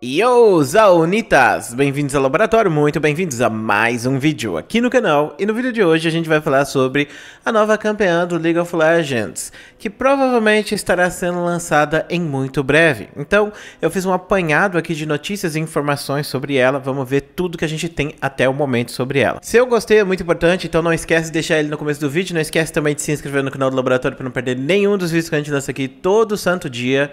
Yo, Zaunitas! Bem-vindos ao laboratório, muito bem-vindos a mais um vídeo aqui no canal. E no vídeo de hoje a gente vai falar sobre a nova campeã do League of Legends, que provavelmente estará sendo lançada em muito breve. Então, eu fiz um apanhado aqui de notícias e informações sobre ela, vamos ver tudo que a gente tem até o momento sobre ela. Se eu gostei é muito importante, então não esquece de deixar ele no começo do vídeo, não esquece também de se inscrever no canal do laboratório para não perder nenhum dos vídeos que a gente lança aqui todo santo dia.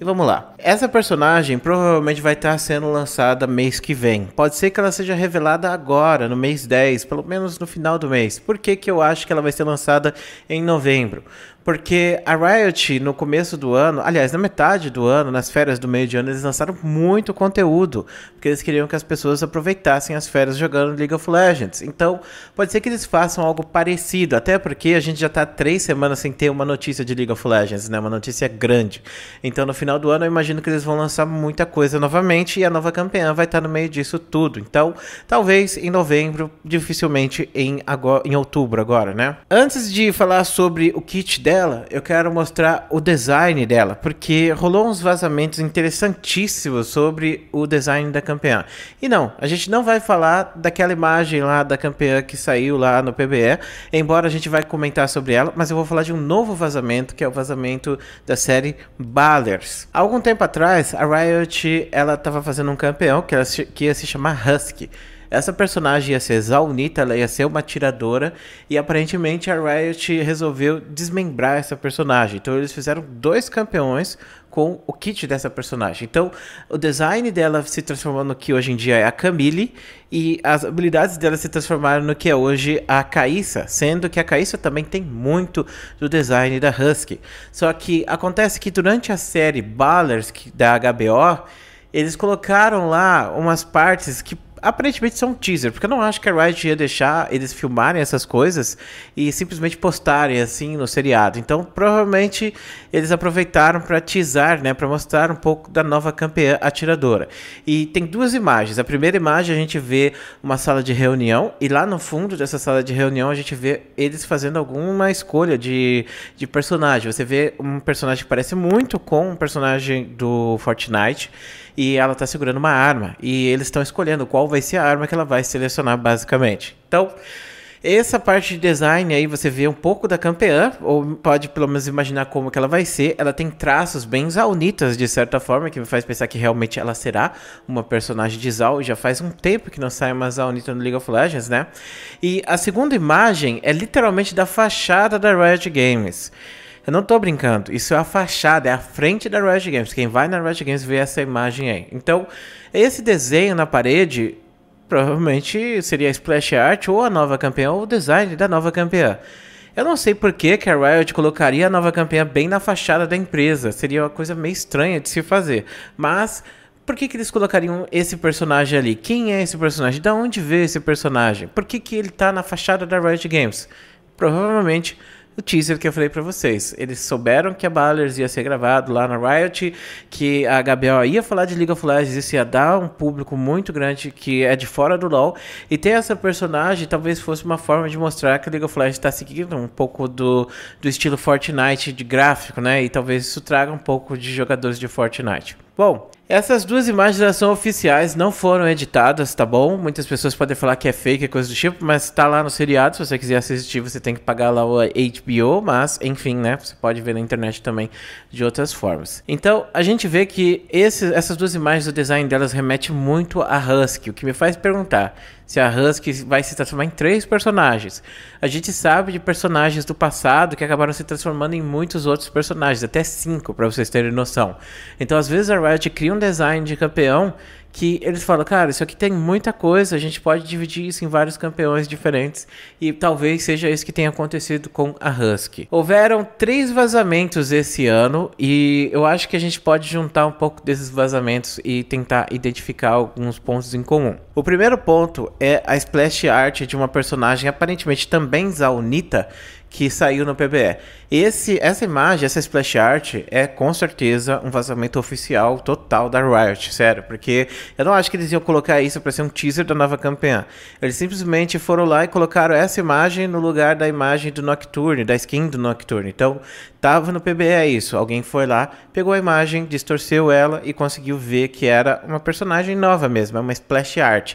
E vamos lá. Essa personagem provavelmente vai estar sendo lançada mês que vem. Pode ser que ela seja revelada agora, no mês 10, pelo menos no final do mês. Por que, que eu acho que ela vai ser lançada em novembro? Porque a Riot, no começo do ano, aliás, na metade do ano, nas férias do meio de ano, eles lançaram muito conteúdo. Porque eles queriam que as pessoas aproveitassem as férias jogando League of Legends. Então, pode ser que eles façam algo parecido. Até porque a gente já está três semanas sem ter uma notícia de League of Legends, né? Uma notícia grande. Então, no final do ano, eu imagino que eles vão lançar muita coisa novamente. E a nova campeã vai estar no meio disso tudo. Então, talvez em novembro, dificilmente em, agora, em outubro agora, né? Antes de falar sobre o kit dela, dela, eu quero mostrar o design dela, porque rolou uns vazamentos interessantíssimos sobre o design da campeã. E não, a gente não vai falar daquela imagem lá da campeã que saiu lá no PBE, embora a gente vai comentar sobre ela, mas eu vou falar de um novo vazamento, que é o vazamento da série Ballers. Algum tempo atrás, a Riot, ela estava fazendo um campeão que, ela, que ia se chamar Husky. Essa personagem ia ser Zaunita, ela ia ser uma atiradora, e aparentemente a Riot resolveu desmembrar essa personagem. Então eles fizeram dois campeões com o kit dessa personagem. Então o design dela se transformou no que hoje em dia é a Camille, e as habilidades dela se transformaram no que é hoje a Caissa, sendo que a Caissa também tem muito do design da Husky. Só que acontece que durante a série Ballers da HBO, eles colocaram lá umas partes que aparentemente são um teaser, porque eu não acho que a Riot ia deixar eles filmarem essas coisas e simplesmente postarem assim no seriado. Então, provavelmente eles aproveitaram para teasar, né, para mostrar um pouco da nova campeã atiradora. E tem duas imagens. A primeira imagem a gente vê uma sala de reunião e lá no fundo dessa sala de reunião a gente vê eles fazendo alguma escolha de, de personagem. Você vê um personagem que parece muito com um personagem do Fortnite e ela está segurando uma arma e eles estão escolhendo qual vai ser a arma que ela vai selecionar basicamente. Então, essa parte de design aí você vê um pouco da campeã, ou pode pelo menos imaginar como que ela vai ser. Ela tem traços bem zaunitas de certa forma, que me faz pensar que realmente ela será uma personagem de Zal. Já faz um tempo que não sai uma Zaunita no League of Legends, né? E a segunda imagem é literalmente da fachada da Riot Games. Eu não tô brincando. Isso é a fachada, é a frente da Riot Games. Quem vai na Riot Games vê essa imagem aí. Então, esse desenho na parede provavelmente seria a splash art ou a nova campeã ou o design da nova campeã. Eu não sei por que, que a Riot colocaria a nova campeã bem na fachada da empresa. Seria uma coisa meio estranha de se fazer. Mas por que, que eles colocariam esse personagem ali? Quem é esse personagem? Da onde veio esse personagem? Por que, que ele está na fachada da Riot Games? Provavelmente o teaser que eu falei para vocês. Eles souberam que a Ballers ia ser gravado lá na Riot, que a HBO ia falar de League of Legends, isso ia dar um público muito grande que é de fora do LoL, e ter essa personagem talvez fosse uma forma de mostrar que a League of Legends está seguindo um pouco do, do estilo Fortnite de gráfico, né? E talvez isso traga um pouco de jogadores de Fortnite. Bom, essas duas imagens são oficiais, não foram editadas, tá bom? Muitas pessoas podem falar que é fake, coisa do tipo, mas tá lá no seriado. Se você quiser assistir, você tem que pagar lá o HBO, mas enfim, né? Você pode ver na internet também de outras formas. Então, a gente vê que esse, essas duas imagens, o design delas remete muito a Husky, o que me faz perguntar se a Husky vai se transformar em três personagens. A gente sabe de personagens do passado que acabaram se transformando em muitos outros personagens, até cinco, para vocês terem noção. Então, às vezes a Riot cria um design de campeão que eles falam, cara, isso aqui tem muita coisa, a gente pode dividir isso em vários campeões diferentes e talvez seja isso que tenha acontecido com a Husky. Houveram três vazamentos esse ano e eu acho que a gente pode juntar um pouco desses vazamentos e tentar identificar alguns pontos em comum. O primeiro ponto é a splash art de uma personagem aparentemente também Zaunita que saiu no PBE. Esse, essa imagem, essa splash art é com certeza um vazamento oficial total da Riot, sério, porque eu não acho que eles iam colocar isso para ser um teaser da nova campeã. Eles simplesmente foram lá e colocaram essa imagem no lugar da imagem do Nocturne, da skin do Nocturne. Então, tava no PBE isso, alguém foi lá, pegou a imagem, distorceu ela e conseguiu ver que era uma personagem nova mesmo, é uma splash art.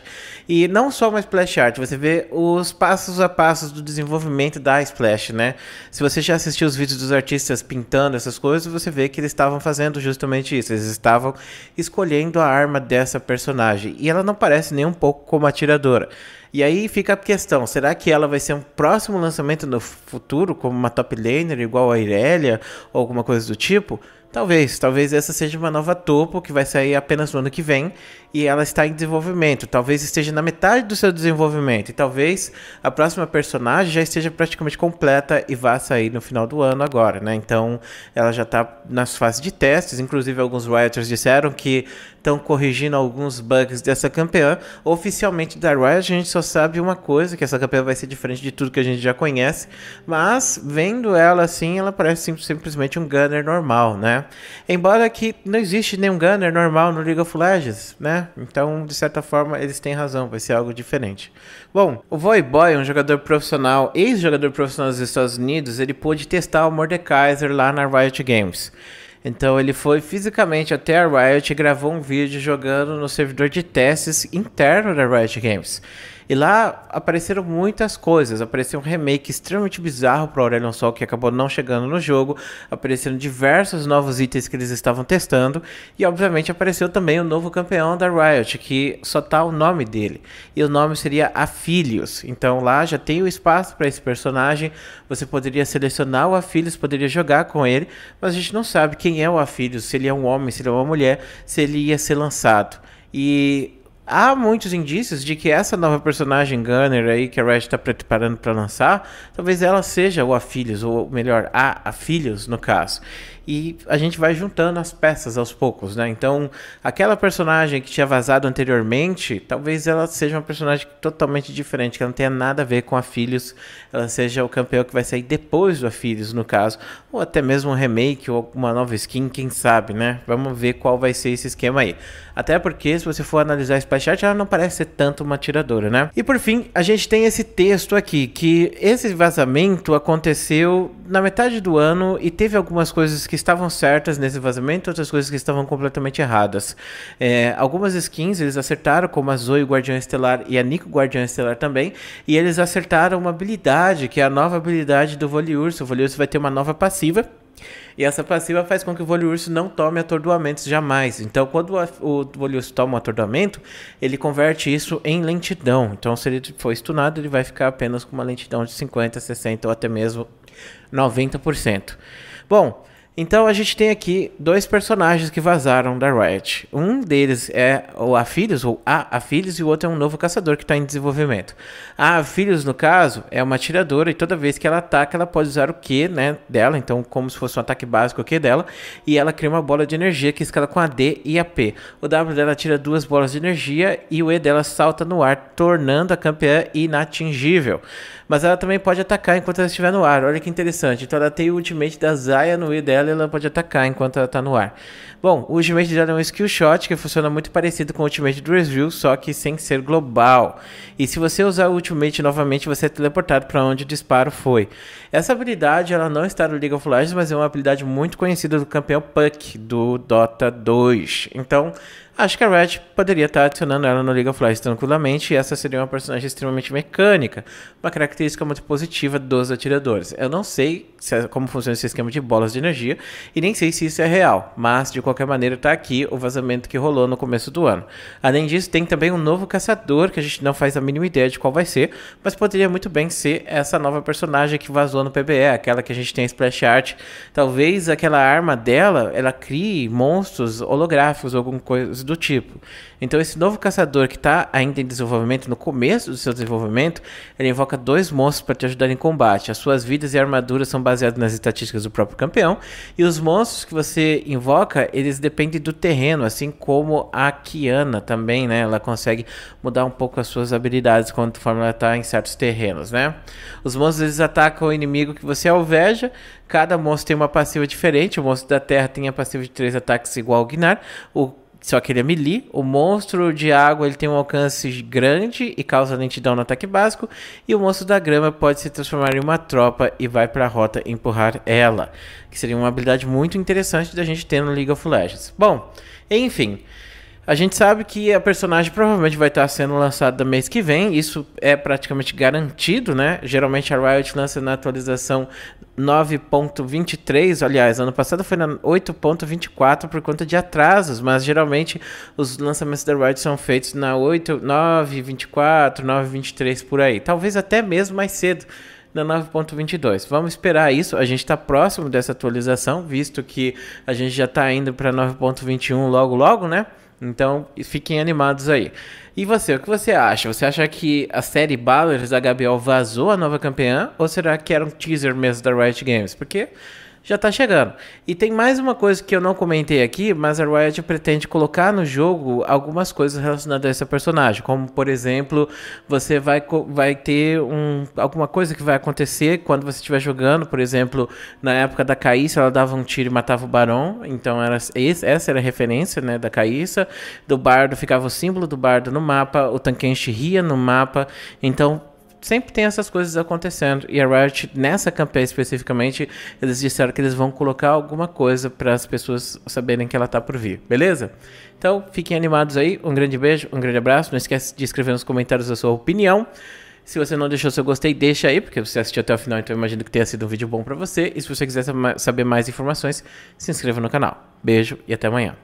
E não só uma splash art, você vê os passos a passos do desenvolvimento da splash, né? Se você já assistiu os vídeos dos artistas pintando essas coisas, você vê que eles estavam fazendo justamente isso. Eles estavam escolhendo a arma dessa personagem. E ela não parece nem um pouco como atiradora. E aí fica a questão: será que ela vai ser um próximo lançamento no futuro, como uma top laner igual a Irelia ou alguma coisa do tipo? Talvez, talvez essa seja uma nova topo que vai sair apenas no ano que vem e ela está em desenvolvimento. Talvez esteja na metade do seu desenvolvimento e talvez a próxima personagem já esteja praticamente completa e vá sair no final do ano agora, né? Então ela já está nas fases de testes. Inclusive alguns writers disseram que estão corrigindo alguns bugs dessa campeã. Oficialmente da Riot a gente só sabe uma coisa, que essa campeã vai ser diferente de tudo que a gente já conhece, mas vendo ela assim, ela parece sim, simplesmente um gunner normal, né? Embora que não existe nenhum gunner normal no League of Legends, né? Então, de certa forma, eles têm razão, vai ser algo diferente. Bom, o Voyboy, um jogador profissional, ex-jogador profissional dos Estados Unidos, ele pôde testar o Mordekaiser lá na Riot Games. Então ele foi fisicamente até a Riot e gravou um vídeo jogando no servidor de testes interno da Riot Games. E lá apareceram muitas coisas. Apareceu um remake extremamente bizarro para Aurelion Sol, que acabou não chegando no jogo. Apareceram diversos novos itens que eles estavam testando. E obviamente apareceu também o novo campeão da Riot, que só tá o nome dele. E o nome seria Afilios. Então lá já tem o espaço para esse personagem. Você poderia selecionar o Afilios, poderia jogar com ele. Mas a gente não sabe quem é o Afilios, se ele é um homem, se ele é uma mulher, se ele ia ser lançado. E há muitos indícios de que essa nova personagem Gunner aí que a Red está preparando para lançar, talvez ela seja o Afilhos, ou melhor, a Afilhos no caso e a gente vai juntando as peças aos poucos, né? Então, aquela personagem que tinha vazado anteriormente, talvez ela seja uma personagem totalmente diferente, que não tenha nada a ver com a Filhos, ela seja o campeão que vai sair depois do Filhos, no caso, ou até mesmo um remake ou uma nova skin, quem sabe, né? Vamos ver qual vai ser esse esquema aí. Até porque, se você for analisar a Splash Art, ela não parece ser tanto uma atiradora, né? E por fim, a gente tem esse texto aqui, que esse vazamento aconteceu na metade do ano e teve algumas coisas que que estavam certas nesse vazamento, outras coisas que estavam completamente erradas. É, algumas skins eles acertaram, como a Zoe Guardião Estelar e a Nico Guardião Estelar também, e eles acertaram uma habilidade, que é a nova habilidade do Voliurso. O Voliurso vai ter uma nova passiva, e essa passiva faz com que o Voliurso não tome atordoamentos jamais. Então, quando o Voliurso toma um atordoamento, ele converte isso em lentidão. Então, se ele for stunado, ele vai ficar apenas com uma lentidão de 50, 60 ou até mesmo 90%. Bom, então a gente tem aqui dois personagens que vazaram da Riot. Um deles é o Aphelios, ou a Aphelios, e o outro é um novo caçador que está em desenvolvimento. A Aphelios, no caso, é uma atiradora e toda vez que ela ataca, ela pode usar o Q né, dela, então como se fosse um ataque básico o Q dela, e ela cria uma bola de energia que escala com a D e a P. O W dela tira duas bolas de energia e o E dela salta no ar, tornando a campeã inatingível mas ela também pode atacar enquanto ela estiver no ar. Olha que interessante. Então ela tem o ultimate da Zaya no E dela e ela pode atacar enquanto ela está no ar. Bom, o ultimate dela é um skill shot que funciona muito parecido com o ultimate do Resview, só que sem ser global. E se você usar o ultimate novamente, você é teleportado para onde o disparo foi. Essa habilidade ela não está no League of Legends, mas é uma habilidade muito conhecida do campeão Puck do Dota 2. Então, Acho que a Red poderia estar adicionando ela no League of Legends tranquilamente e essa seria uma personagem extremamente mecânica, uma característica muito positiva dos atiradores. Eu não sei é, como funciona esse esquema de bolas de energia e nem sei se isso é real, mas de qualquer maneira está aqui o vazamento que rolou no começo do ano. Além disso, tem também um novo caçador que a gente não faz a mínima ideia de qual vai ser, mas poderia muito bem ser essa nova personagem que vazou no PBE, aquela que a gente tem splash art. Talvez aquela arma dela, ela crie monstros holográficos alguma coisa do tipo. Então esse novo caçador que está ainda em desenvolvimento, no começo do seu desenvolvimento, ele invoca dois monstros para te ajudar em combate. As suas vidas e armaduras são baseadas nas estatísticas do próprio campeão. E os monstros que você invoca, eles dependem do terreno, assim como a Kiana também, né? Ela consegue mudar um pouco as suas habilidades conforme ela está em certos terrenos, né? Os monstros eles atacam o inimigo que você alveja. Cada monstro tem uma passiva diferente. O monstro da terra tem a passiva de 3 ataques igual ao Gnar. O só que ele é melee. O monstro de água ele tem um alcance grande e causa lentidão no ataque básico. E o monstro da grama pode se transformar em uma tropa e vai para a rota empurrar ela. Que seria uma habilidade muito interessante da gente ter no League of Legends. Bom, enfim. A gente sabe que a personagem provavelmente vai estar sendo lançada mês que vem, isso é praticamente garantido, né? Geralmente a Riot lança na atualização 9.23, aliás, ano passado foi na 8.24 por conta de atrasos, mas geralmente os lançamentos da Riot são feitos na 8, 9.24, 9.23 por aí, talvez até mesmo mais cedo na 9.22. Vamos esperar isso. A gente está próximo dessa atualização, visto que a gente já está indo para 9.21 logo logo, né? Então, fiquem animados aí. E você, o que você acha? Você acha que a série Ballers da Gabriel vazou a nova campeã? Ou será que era um teaser mesmo da Riot Games? Porque já tá chegando. E tem mais uma coisa que eu não comentei aqui, mas a Riot pretende colocar no jogo algumas coisas relacionadas a esse personagem, como por exemplo, você vai, vai ter um, alguma coisa que vai acontecer quando você estiver jogando, por exemplo, na época da Caíssa, ela dava um tiro e matava o Barão, então era, essa era a referência né, da Caíssa, do Bardo ficava o símbolo do Bardo no mapa, o Tankenshi ria no mapa, então sempre tem essas coisas acontecendo. E a Riot, nessa campanha especificamente, eles disseram que eles vão colocar alguma coisa para as pessoas saberem que ela tá por vir, beleza? Então, fiquem animados aí. Um grande beijo, um grande abraço. Não esquece de escrever nos comentários a sua opinião. Se você não deixou seu gostei, deixa aí, porque você assistiu até o final, então eu imagino que tenha sido um vídeo bom para você. E se você quiser saber mais informações, se inscreva no canal. Beijo e até amanhã.